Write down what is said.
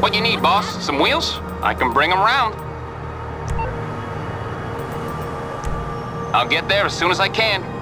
What you need, boss? Some wheels? I can bring them round. I'll get there as soon as I can.